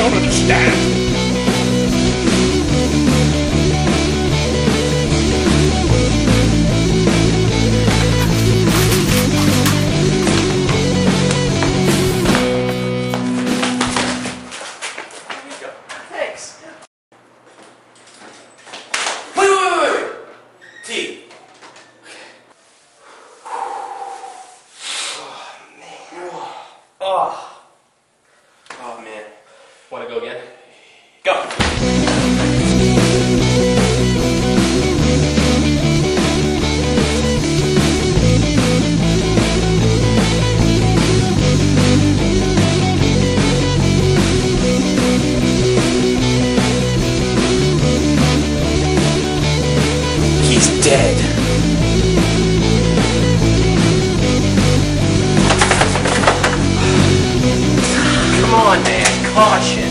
don't understand. Want to go again? caution.